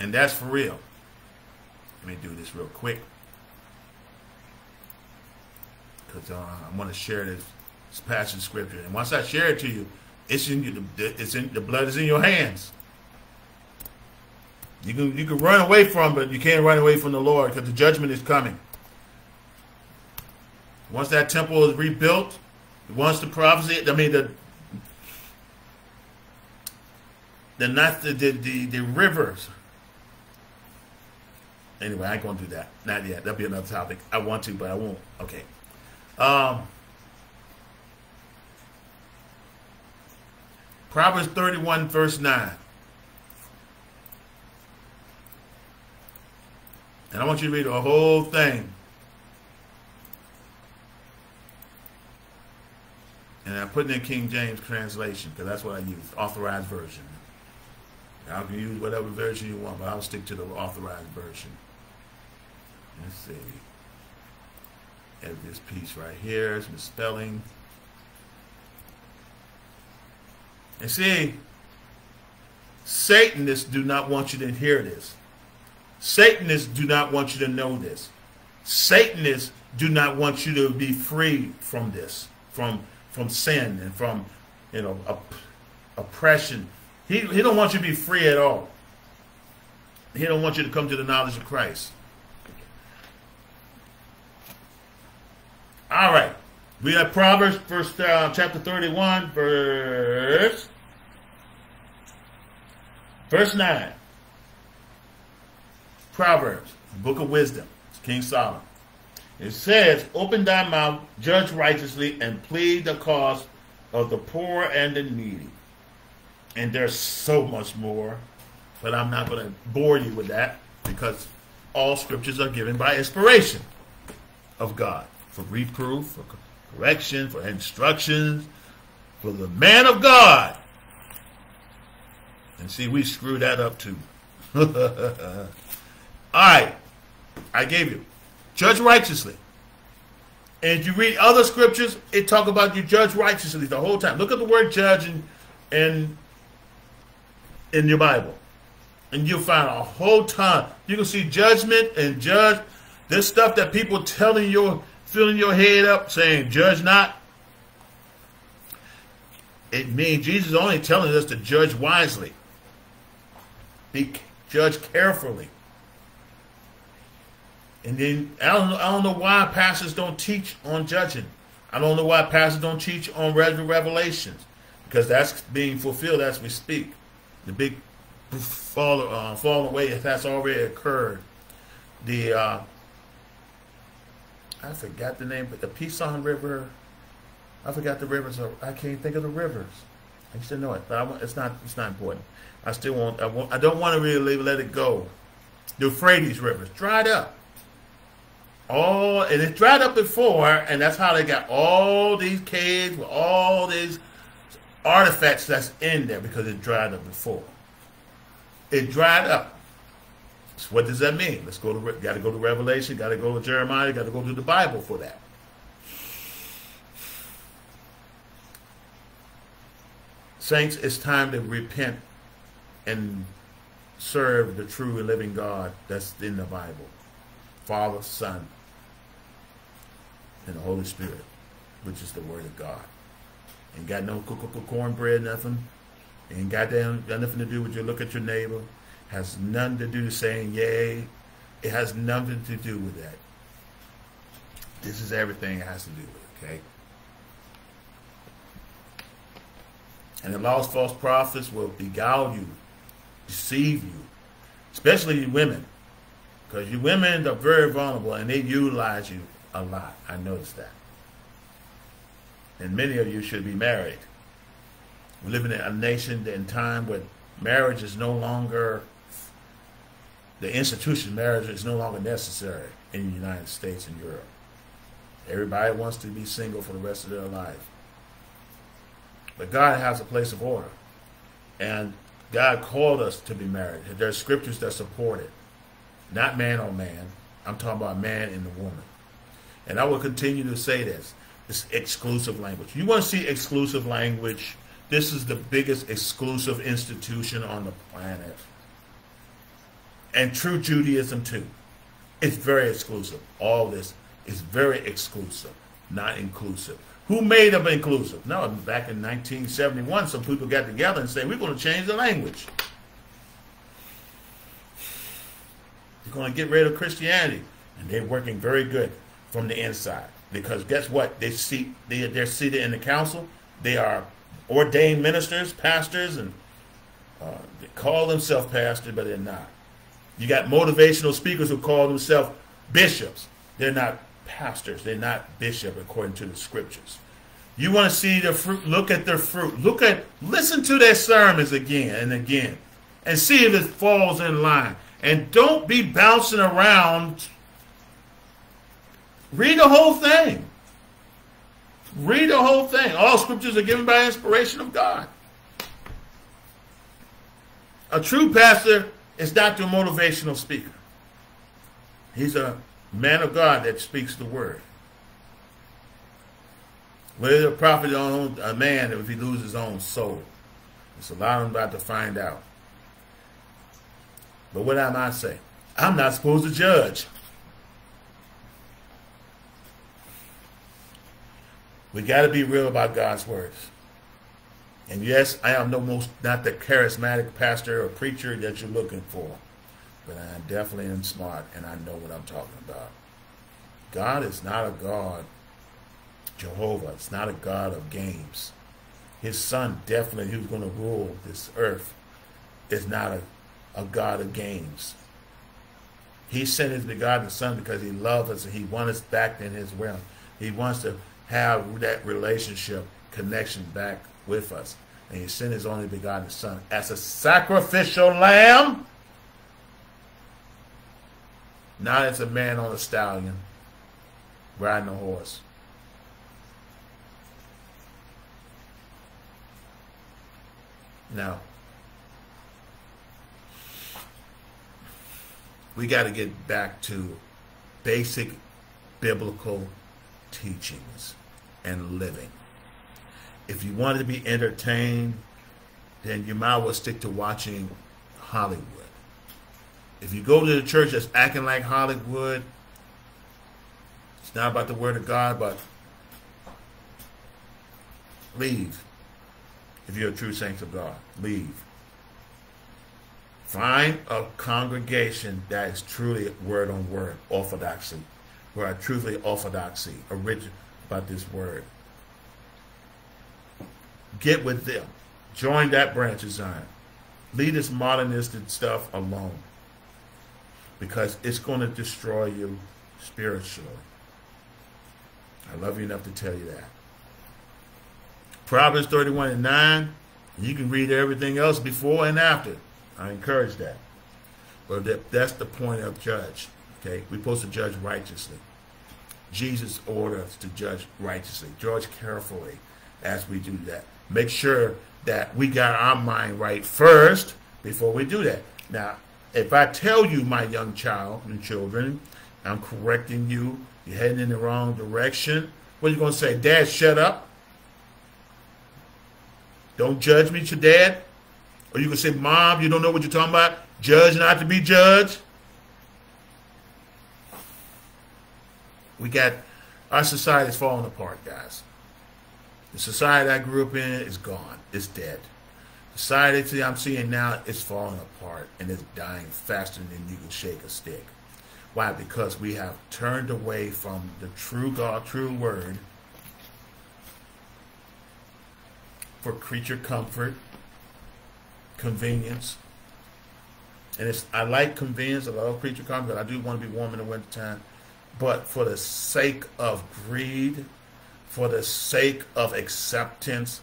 And that's for real. Let me do this real quick. Because uh, I want to share this, this passage scripture. And once I share it to you, it's in, it's in the blood is in your hands. You can you can run away from, but you can't run away from the Lord because the judgment is coming. Once that temple is rebuilt, once the prophecy, I mean the the not the the, the, the rivers. Anyway, I ain't gonna do that. Not yet. That'll be another topic. I want to, but I won't. Okay. Um, Proverbs 31, verse 9. And I want you to read the whole thing. And I'm putting in King James translation because that's what I use, authorized version. I can use whatever version you want, but I'll stick to the authorized version. Let's see. Edit this piece right here. It's misspelling. And see, Satanists do not want you to hear this. Satanists do not want you to know this. Satanists do not want you to be free from this, from from sin and from you know op- oppression. He he don't want you to be free at all. He don't want you to come to the knowledge of Christ. All right. We have Proverbs, first uh, chapter 31, verse verse 9. Proverbs, book of wisdom. It's King Solomon. It says, Open thy mouth, judge righteously, and plead the cause of the poor and the needy. And there's so much more, but I'm not going to bore you with that because all scriptures are given by inspiration of God for reproof, for correction, for instructions, for the man of God. And see, we screw that up too. All right, I gave you judge righteously. And you read other scriptures, it talk about you judge righteously the whole time. Look at the word judge in, in, in your Bible. And you'll find a whole ton. You can see judgment and judge. This stuff that people telling you, filling your head up, saying, judge not. It means Jesus is only telling us to judge wisely. Be judge carefully. And then I don't, I don't know why pastors don't teach on judging. I don't know why pastors don't teach on revelations because that's being fulfilled as we speak. The big fall, uh, fall away that's already occurred. The uh, I forgot the name, but the Pison River. I forgot the rivers. I can't think of the rivers. I used to know it, but I, it's not. It's not important. I still want. I, want, I don't want to really let it go. The Euphrates rivers dried up all and it dried up before, and that's how they got all these caves with all these artifacts that's in there because it dried up before. It dried up. So what does that mean? Let's go to got to go to Revelation, got to go to Jeremiah, got to go to the Bible for that. Saints, it's time to repent and serve the true and living God that's in the Bible. Father, Son, and the Holy Spirit, which is the Word of God. Ain't got no cook cornbread, nothing. Ain't got, damn, got nothing to do with you look at your neighbor. Has nothing to do saying yay. It has nothing to do with that. This is everything it has to do with, okay? And the lost false prophets will beguile you, deceive you, especially you women. Because you women are very vulnerable and they utilize you a lot. I noticed that. And many of you should be married. We live in a nation in time where marriage is no longer, the institution marriage is no longer necessary in the United States and Europe. Everybody wants to be single for the rest of their life. But God has a place of order. And God called us to be married. There are scriptures that support it. Not man on man. I'm talking about man and the woman. And I will continue to say this. It's exclusive language. You want to see exclusive language? This is the biggest exclusive institution on the planet. And true Judaism, too. It's very exclusive. All this is very exclusive, not inclusive. Who made them inclusive? No, back in 1971, some people got together and said, we're going to change the language. We're going to get rid of Christianity. And they're working very good from the inside. Because guess what? They see they they're seated in the council. They are ordained ministers, pastors, and uh, they call themselves pastors, but they're not. You got motivational speakers who call themselves bishops. They're not pastors. They're not bishop according to the scriptures. You want to see the fruit? Look at their fruit. Look at, listen to their sermons again and again, and see if it falls in line. And don't be bouncing around Read the whole thing. Read the whole thing. All scriptures are given by inspiration of God. A true pastor is not your motivational speaker. He's a man of God that speaks the word. Whether a prophet on a man if he loses his own soul. It's a lot I'm about to find out. But what am I saying? I'm not supposed to judge. We got to be real about God's words. And yes, I am no most not the charismatic pastor or preacher that you're looking for, but I am definitely am smart and I know what I'm talking about. God is not a God, Jehovah. It's not a God of games. His son definitely, who's going to rule this earth, is not a, a God of games. He sent his begotten son because he loved us and he wants us back in his realm. He wants to have that relationship connection back with us. And he sent his only begotten son as a sacrificial lamb, not as a man on a stallion riding a horse. Now, we got to get back to basic biblical teachings and living. If you want to be entertained, then you might well stick to watching Hollywood. If you go to the church that's acting like Hollywood, it's not about the word of God, but leave. If you're a true saint of God, leave. Find a congregation that is truly word on word, orthodoxy, who are truly orthodoxy, original about this word. Get with them. Join that branch of Zion. Leave this modernistic stuff alone because it's going to destroy you spiritually. I love you enough to tell you that. Proverbs 31 and 9, you can read everything else before and after. I encourage that. But that, that's the point of judge. Okay, we're supposed to judge righteously. Jesus ordered us to judge righteously. Judge carefully as we do that. Make sure that we got our mind right first before we do that. Now, if I tell you, my young child and children, I'm correcting you, you're heading in the wrong direction, what are you going to say? Dad, shut up. Don't judge me, your dad. Or you can say, Mom, you don't know what you're talking about. Judge not to be judged. We got our society is falling apart, guys. The society I grew up in is gone. It's dead. The society I'm seeing now is falling apart and it's dying faster than you can shake a stick. Why? Because we have turned away from the true God, true word for creature comfort, convenience. And it's I like convenience, I love creature comfort. I do want to be warm in the wintertime. But for the sake of greed, for the sake of acceptance,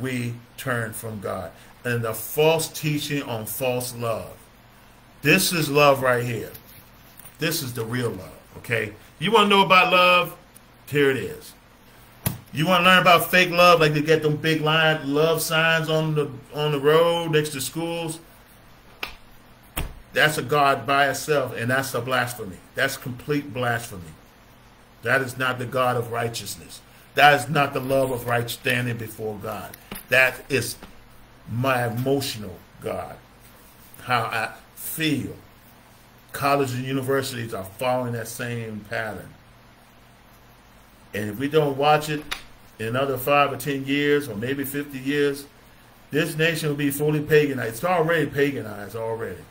we turn from God. And the false teaching on false love. This is love right here. This is the real love, okay? You want to know about love? Here it is. You want to learn about fake love, like they get them big line love signs on the on the road next to schools? That's a God by itself, and that's a blasphemy. That's complete blasphemy. That is not the God of righteousness. That is not the love of right standing before God. That is my emotional God. How I feel. Colleges and universities are following that same pattern. And if we don't watch it in another five or ten years, or maybe 50 years, this nation will be fully paganized. It's already paganized already.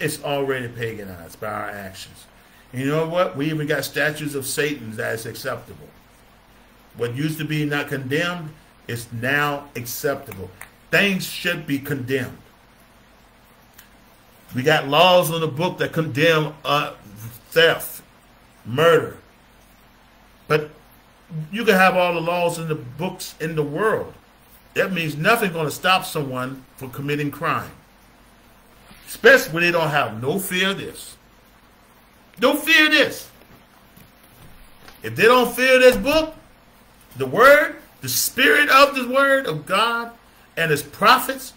It's already paganized by our actions. And you know what? We even got statues of Satan that is acceptable. What used to be not condemned is now acceptable. Things should be condemned. We got laws in the book that condemn uh, theft, murder. But you can have all the laws in the books in the world. That means nothing going to stop someone from committing crime. Especially when they don't have no fear of this. Don't fear this. If they don't fear this book, the word, the spirit of the word of God and his prophets,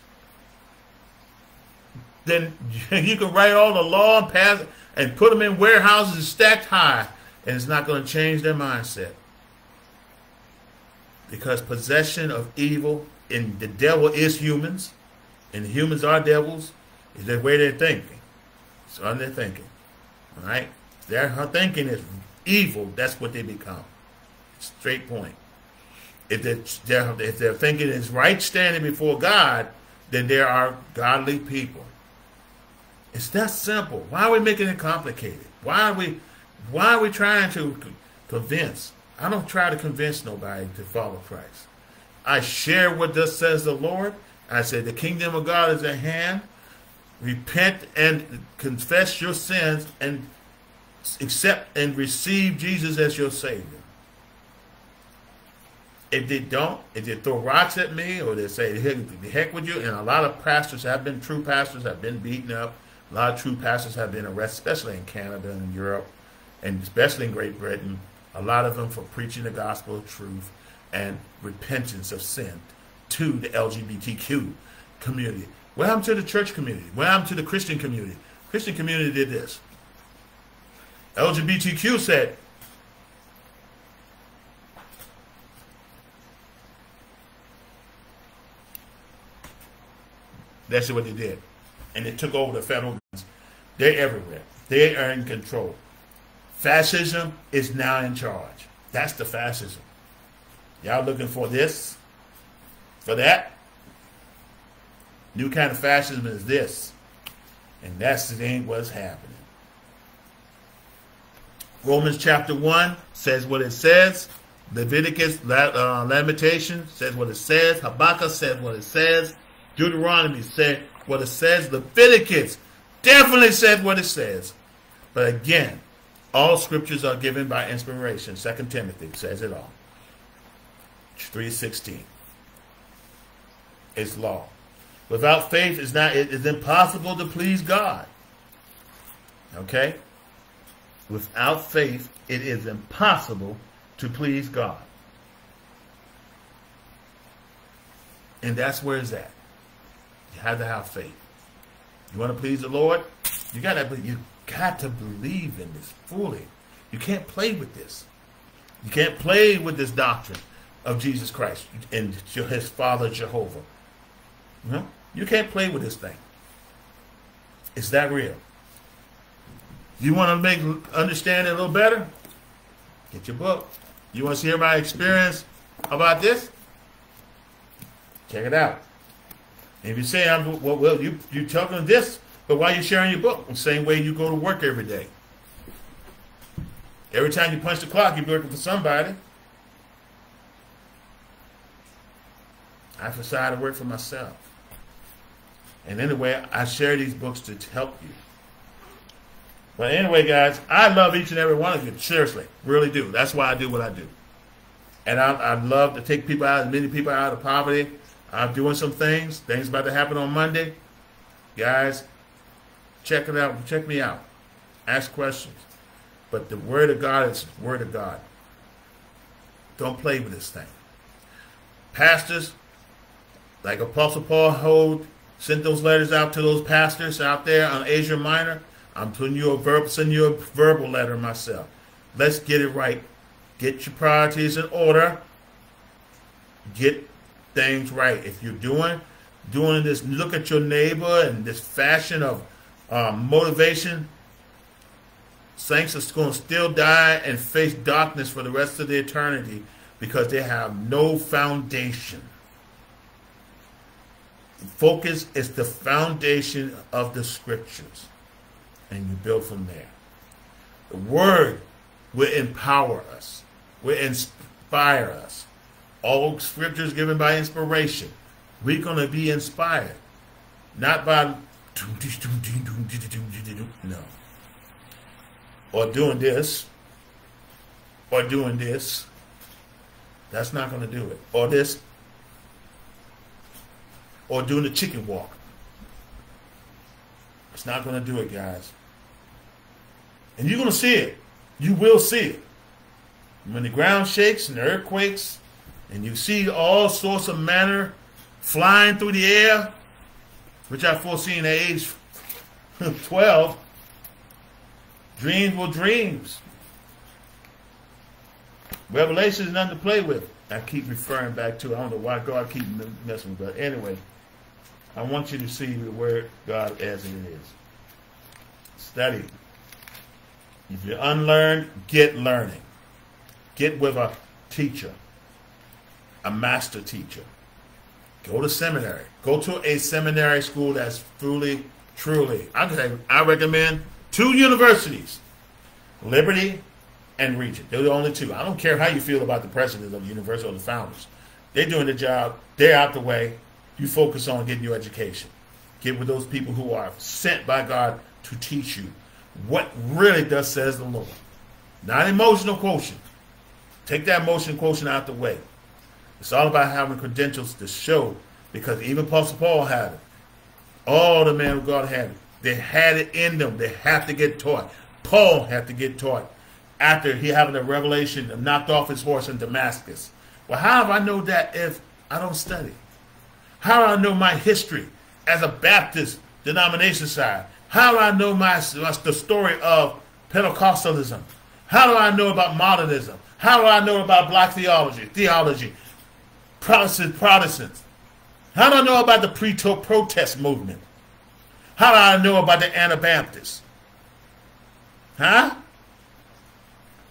then you can write all the law and pass and put them in warehouses and stacked high, and it's not going to change their mindset. Because possession of evil, and the devil is humans, and humans are devils, is the way they're thinking. It's on their thinking. All right? Their thinking is evil. That's what they become. straight point. If they're, if they're thinking it's right standing before God, then there are godly people. It's that simple. Why are we making it complicated? Why are we why are we trying to convince? I don't try to convince nobody to follow Christ. I share what thus says the Lord. I say the kingdom of God is at hand. Repent and confess your sins and accept and receive Jesus as your Savior. If they don't, if they throw rocks at me or they say the heck with you, and a lot of pastors have been, true pastors have been beaten up. A lot of true pastors have been arrested, especially in Canada and Europe, and especially in Great Britain. A lot of them for preaching the gospel of truth and repentance of sin to the LGBTQ community. What happened to the church community? What happened to the Christian community? Christian community did this. LGBTQ said, That's what they did. And they took over the federal guns. They're everywhere. They are in control. Fascism is now in charge. That's the fascism. Y'all looking for this? For that? New kind of fascism is this. And that's the thing what's happening. Romans chapter 1 says what it says. Leviticus, uh, Lamentation says what it says. Habakkuk says what it says. Deuteronomy said what it says. Leviticus definitely said what it says. But again, all scriptures are given by inspiration. Second Timothy says it all. 3.16. It's law. Without faith, it's not. It is impossible to please God. Okay. Without faith, it is impossible to please God. And that's where it's at. You have to have faith. You want to please the Lord? You gotta you got to believe in this fully. You can't play with this. You can't play with this doctrine of Jesus Christ and his Father Jehovah. You, know? You can't play with this thing. It's that real. You want to make understand it a little better? Get your book. You want to hear my experience about this? Check it out. If you say I'm well, well you you talking this, but why are you sharing your book? The same way you go to work every day. Every time you punch the clock, you're working for somebody. I decided to work for myself. And anyway, I share these books to help you. But anyway, guys, I love each and every one of you. Seriously, really do. That's why I do what I do. And I, I love to take people out, as many people out of poverty. I'm doing some things. Things about to happen on Monday. Guys, check it out. Check me out. Ask questions. But the word of God is word of God. Don't play with this thing. Pastors, like Apostle Paul hold, sent those letters out to those pastors out there on Asia Minor. I'm putting you a verb, sending you a verbal letter myself. Let's get it right. Get your priorities in order. Get things right. If you're doing doing this, look at your neighbor and this fashion of um, motivation. Saints are going to still die and face darkness for the rest of the eternity because they have no foundation. Focus is the foundation of the scriptures, and you build from there. The word will empower us, will inspire us. All scriptures given by inspiration. We're going to be inspired, not by no, or doing this, or doing this. That's not going to do it. Or this, or doing the chicken walk. It's not going to do it, guys. And you're going to see it. You will see it. When the ground shakes and the earthquakes, and you see all sorts of manner flying through the air, which I foresee at age 12, dreams were dreams. Revelation is nothing to play with. I keep referring back to, I don't know why God keep messing with, but anyway. I want you to see the word God as it is. Study. If you're unlearned, get learning. Get with a teacher, a master teacher. Go to seminary. Go to a seminary school that's truly, truly. I I recommend two universities, Liberty and Regent. They're the only two. I don't care how you feel about the president of the university or the founders. They're doing the job. They're out the way. You focus on getting your education. Get with those people who are sent by God to teach you what really does says the Lord. Not emotional quotient. Take that emotional quotient out the way. It's all about having credentials to show because even Apostle Paul had it. All the men of God had it. They had it in them. They have to get taught. Paul had to get taught after he having a revelation knocked off his horse in Damascus. Well, how do I know that if I don't study? How do I know my history as a Baptist denomination side? How do I know my the story of Pentecostalism? How do I know about modernism? How do I know about black theology, theology, Protestant Protestants? How do I know about the pre-protest movement? How do I know about the Anabaptists? Huh?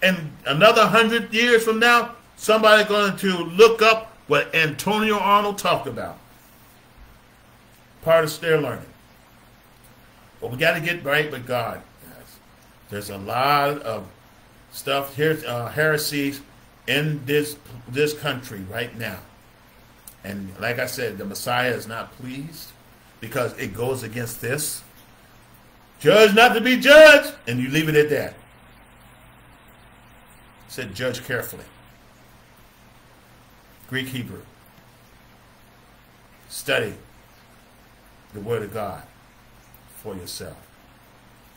And another hundred years from now, somebody going to look up what Antonio Arnold talked about. Part of their learning. But we got to get right with God. Guys. There's a lot of stuff here, uh, heresies in this this country right now. And like I said, the Messiah is not pleased because it goes against this. Judge not to be judged, and you leave it at that. said, judge carefully. Greek Hebrew. Study the Word of God for yourself.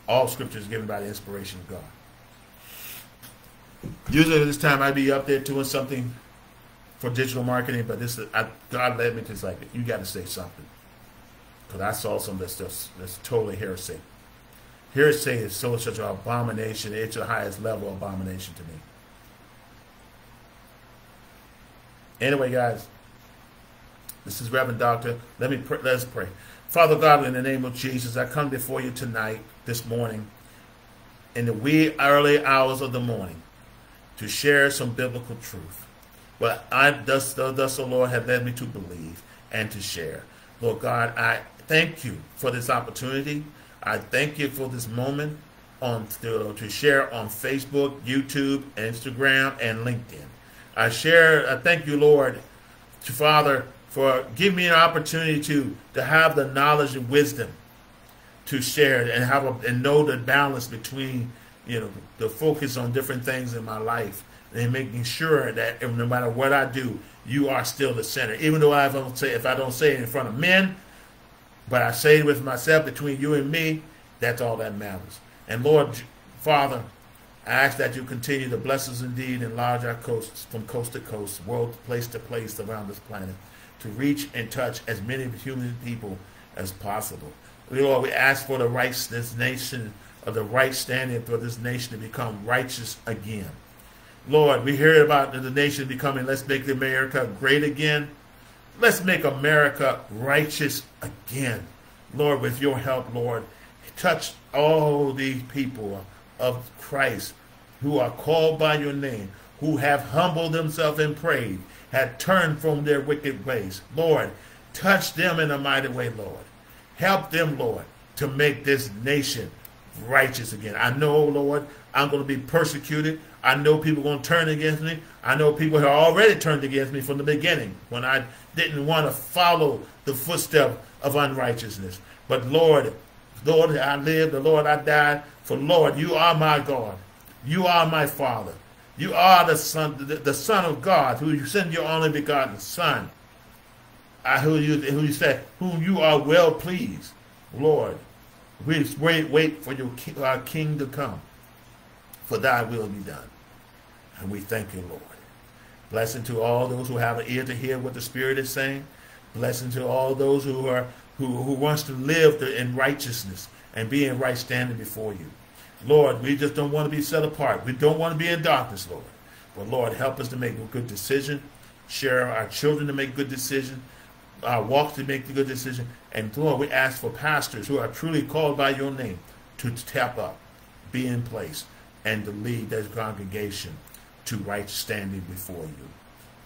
All scripture is given by the inspiration of God. Usually at this time I'd be up there doing something for digital marketing, but this I, God led me to like you got to say something because I saw some that's just that's totally heresy. Heresy is so such an abomination. It's the highest level abomination to me. Anyway, guys, this is Reverend Doctor. Let me pray, let's pray. Father God, in the name of Jesus, I come before you tonight, this morning, in the wee early hours of the morning, to share some biblical truth. What I thus, thus the Lord have led me to believe and to share. Lord God, I thank you for this opportunity. I thank you for this moment on to, to share on Facebook, YouTube, Instagram, and LinkedIn. I share. I thank you, Lord, to Father, for giving me an opportunity to to have the knowledge and wisdom to share and have a, and know the balance between you know the focus on different things in my life and making sure that no matter what I do, you are still the center. Even though I don't say if I don't say it in front of men, but I say it with myself between you and me, that's all that matters. And Lord, Father, I ask that you continue to bless us indeed, and enlarge our coasts from coast to coast, world place to place around this planet, to reach and touch as many human people as possible. Lord, we ask for the rights this nation, of the right standing for this nation to become righteous again. Lord, we hear about the nation becoming, let's make America great again. Let's make America righteous again. Lord, with your help, Lord, touch all these people of Christ who are called by your name, who have humbled themselves and prayed, have turned from their wicked ways. Lord, touch them in a mighty way, Lord. Help them, Lord, to make this nation righteous again. I know, Lord, I'm going to be persecuted. I know people are going to turn against me. I know people have already turned against me from the beginning when I didn't want to follow the footsteps of unrighteousness. But Lord, Lord, I live, the Lord, I died. For Lord, you are my God. You are my Father. You are the Son, the, the Son of God, who you send your only begotten Son. I, who you who you said, whom you are well pleased, Lord. We wait, wait for your our King to come, for Thy will be done. And we thank you, Lord. Blessing to all those who have an ear to hear what the Spirit is saying. Blessing to all those who are who, who wants to live in righteousness and be in right standing before you. Lord, we just don't want to be set apart. We don't want to be in darkness, Lord. But Lord, help us to make a good decision. Share our children to make good decision. Our walk to make the good decision. And Lord, we ask for pastors who are truly called by your name to tap up, be in place, and to lead that congregation to right standing before you,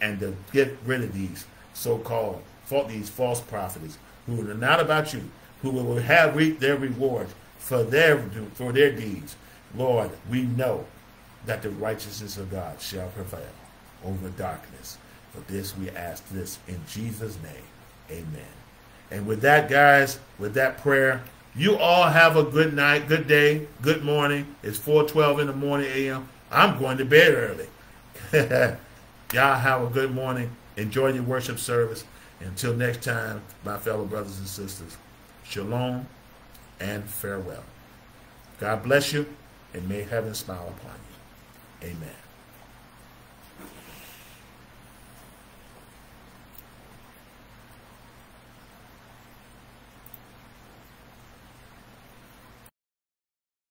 and to get rid of these so-called these false prophets who are not about you, who will have reaped their rewards for their for their deeds. Lord, we know that the righteousness of God shall prevail over darkness. For this we ask this in Jesus' name. Amen. And with that, guys, with that prayer, you all have a good night, good day, good morning. It's 4:12 in the morning a.m. I'm going to bed early. Y'all have a good morning. Enjoy your worship service. Until next time, my fellow brothers and sisters, shalom and farewell. God bless you, and may heaven smile upon you. Amen.